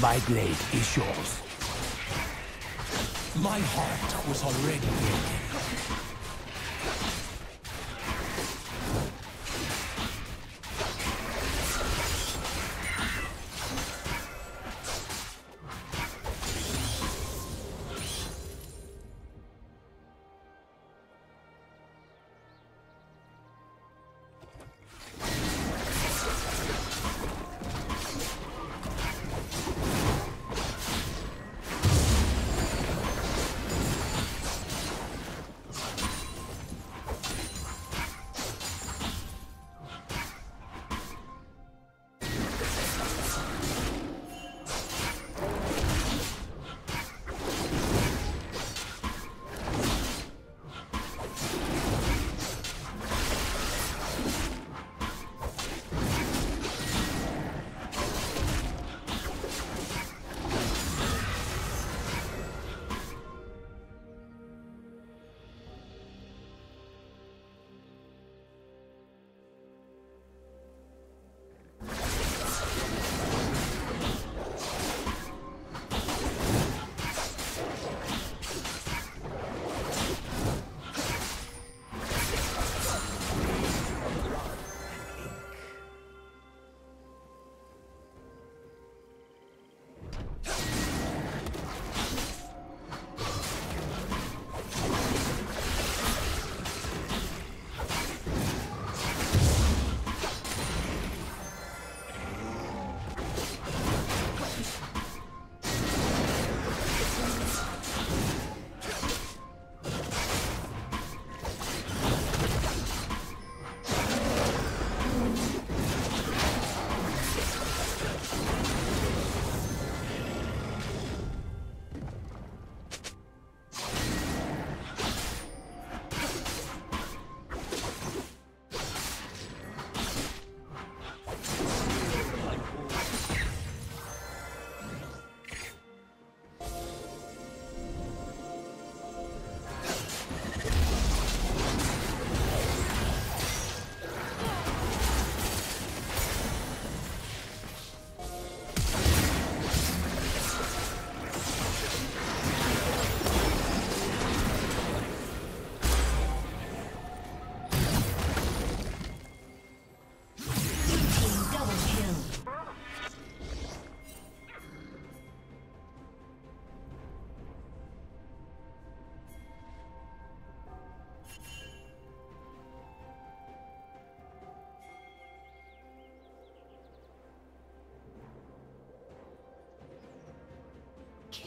My blade is yours. My heart was already broken.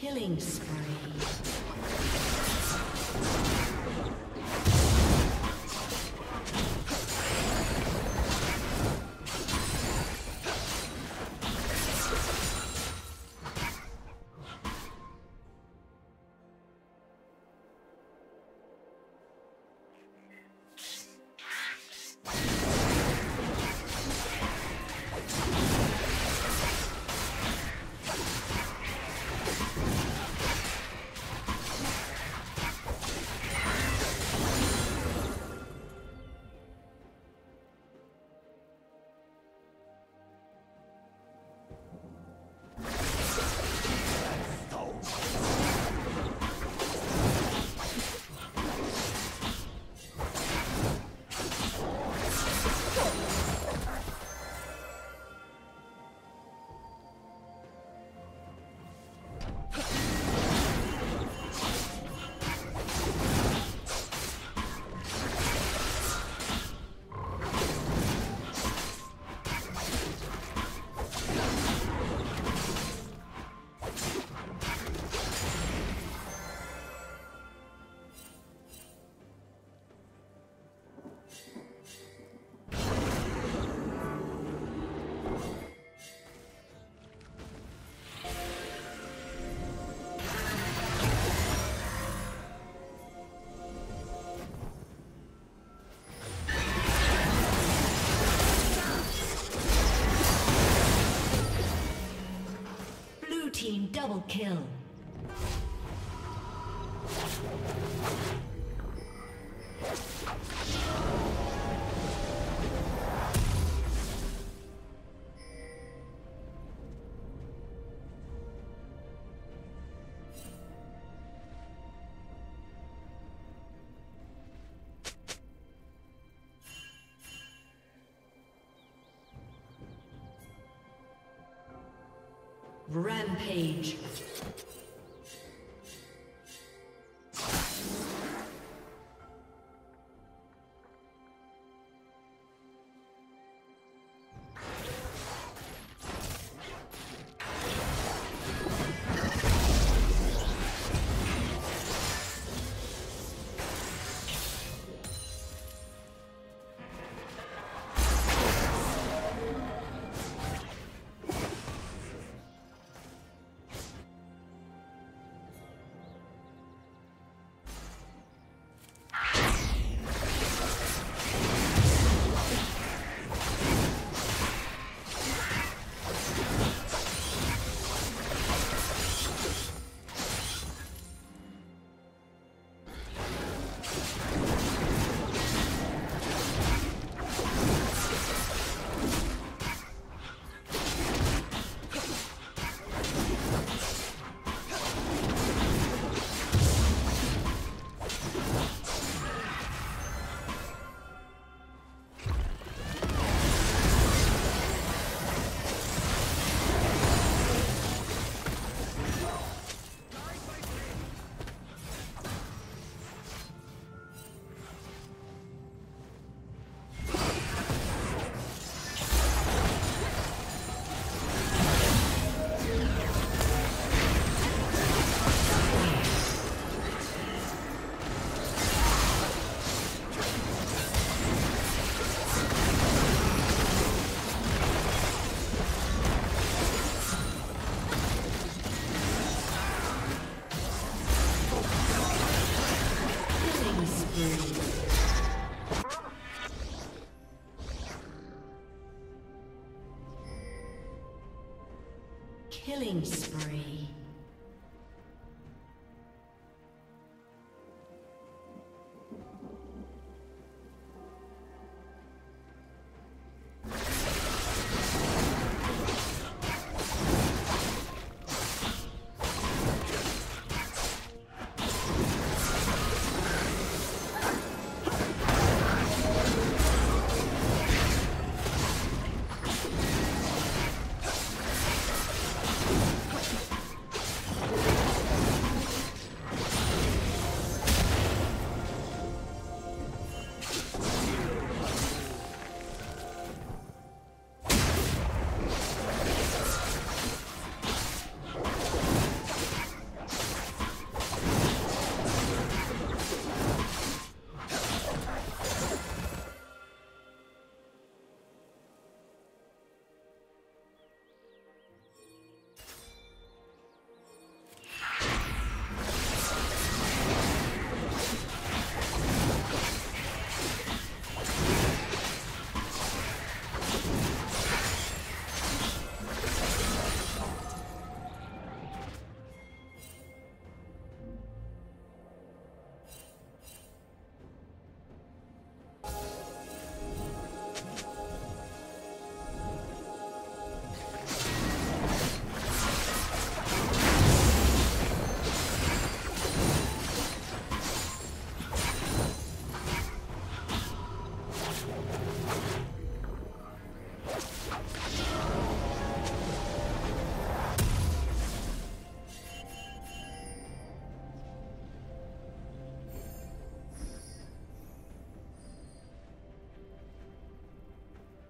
Killing spree. Kill. Rampage. Killing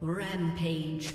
Rampage.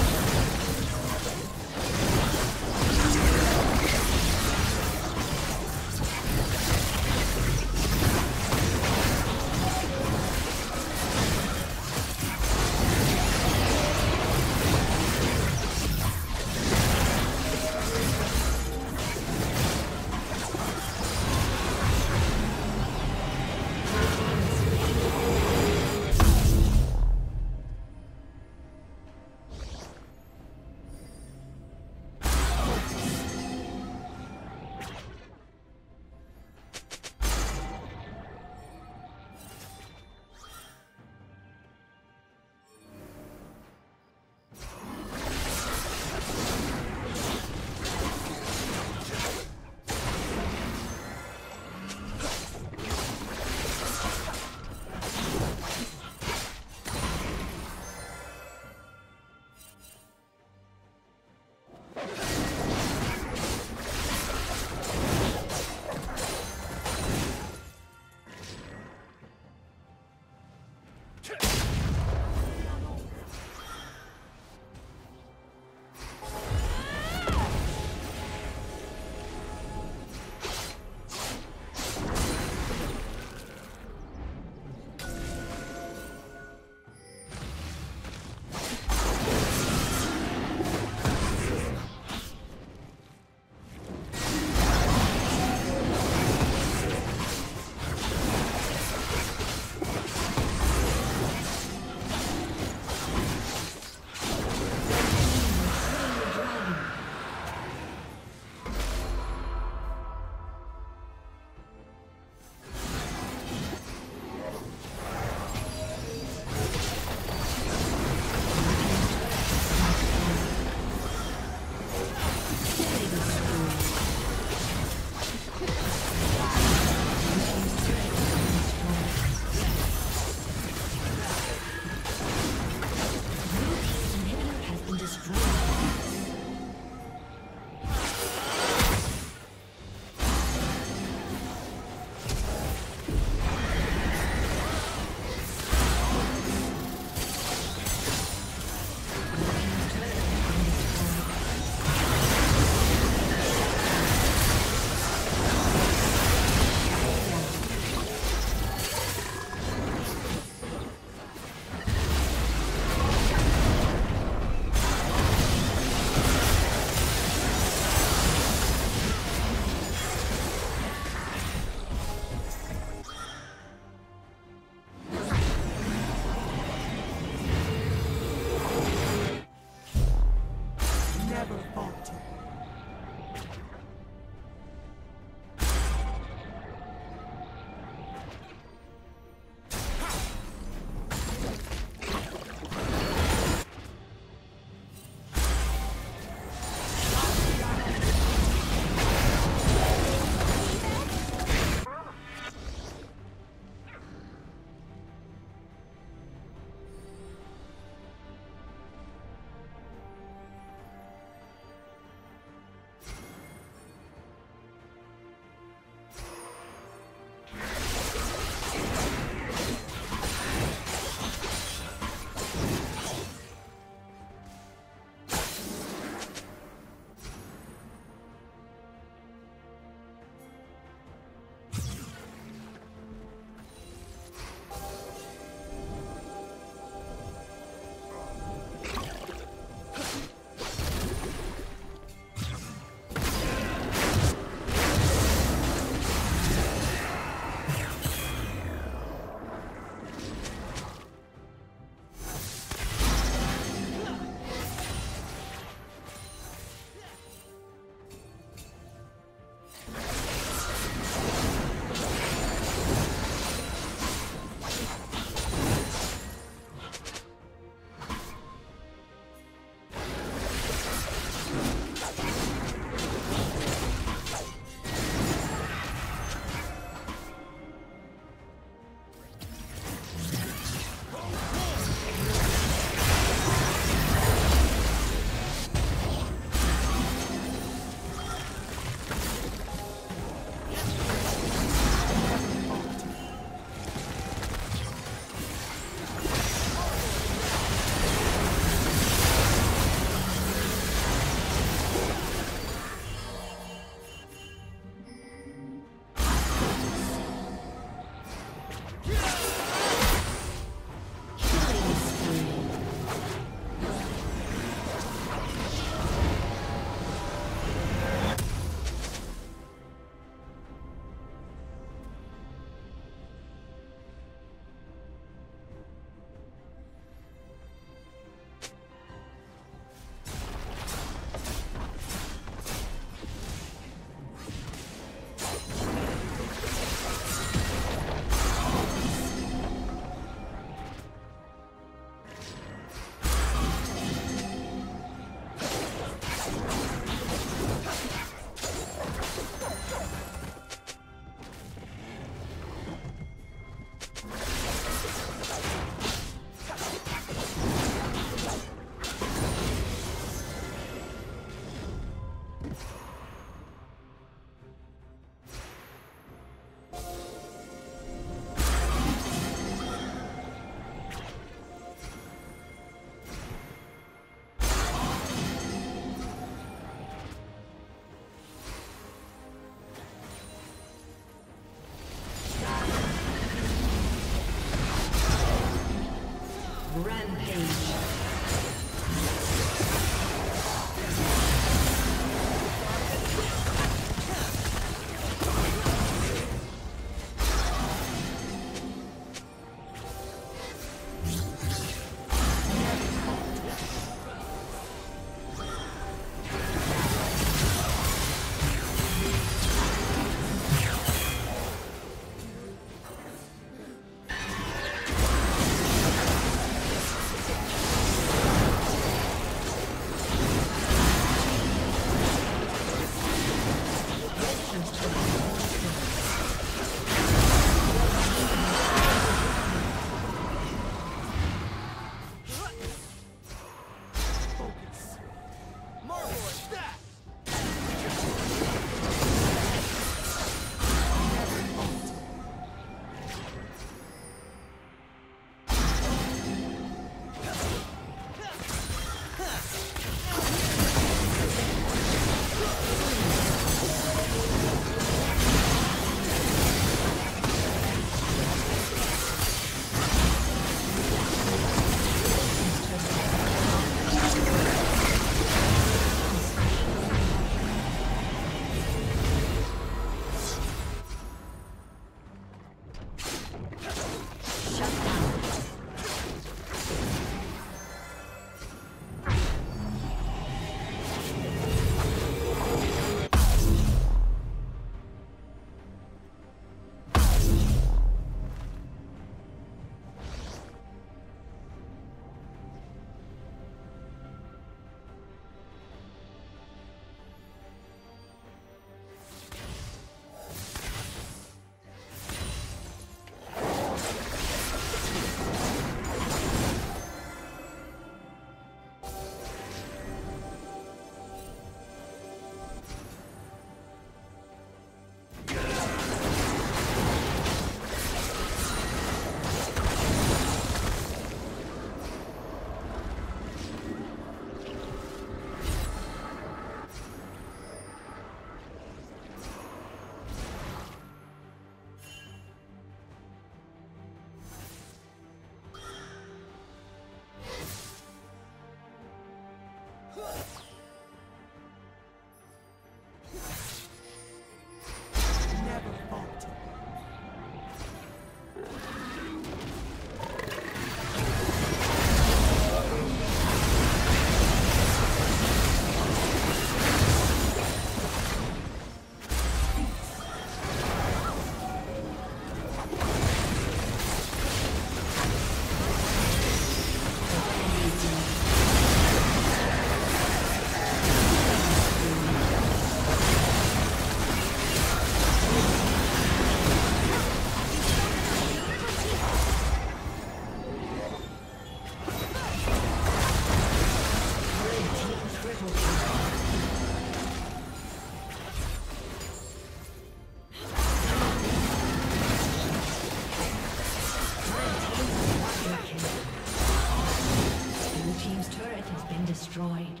destroyed.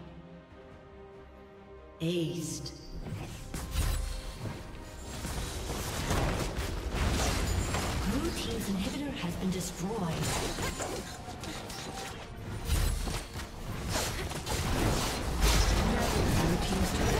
Aced. Blue Team's inhibitor has been destroyed. Team's turret.